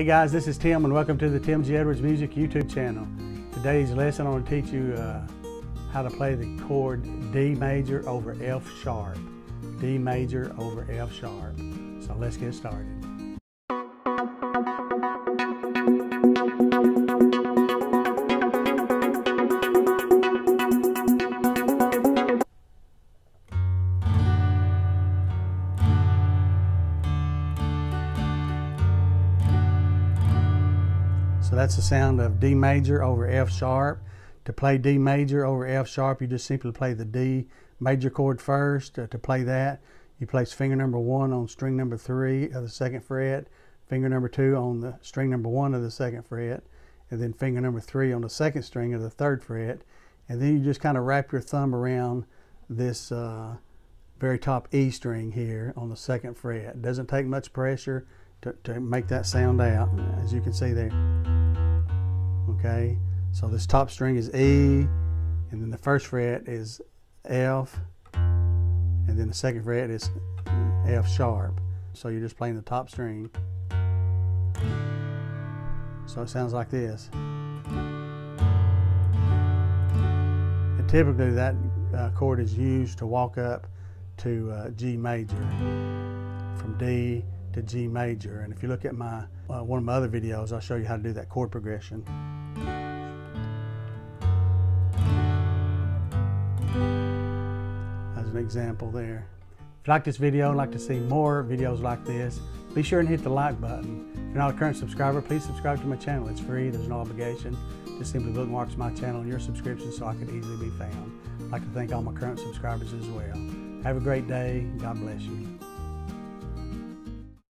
Hey guys, this is Tim and welcome to the Tim G. Edwards Music YouTube channel. Today's lesson I want to teach you uh, how to play the chord D major over F sharp. D major over F sharp. So let's get started. So that's the sound of D major over F sharp. To play D major over F sharp, you just simply play the D major chord first. Uh, to play that, you place finger number one on string number three of the second fret, finger number two on the string number one of the second fret, and then finger number three on the second string of the third fret. And then you just kind of wrap your thumb around this uh, very top E string here on the second fret. It doesn't take much pressure to, to make that sound out, as you can see there okay? So this top string is E, and then the first fret is F, and then the second fret is F sharp. So you're just playing the top string. So it sounds like this. And typically that uh, chord is used to walk up to uh, G major from D to G major. And if you look at my uh, one of my other videos, I'll show you how to do that chord progression. As an example there. If you like this video and like to see more videos like this, be sure and hit the like button. If you're not a current subscriber, please subscribe to my channel. It's free, there's no obligation. Just simply bookmarks my channel and your subscription so I can easily be found. I'd like to thank all my current subscribers as well. Have a great day. God bless you.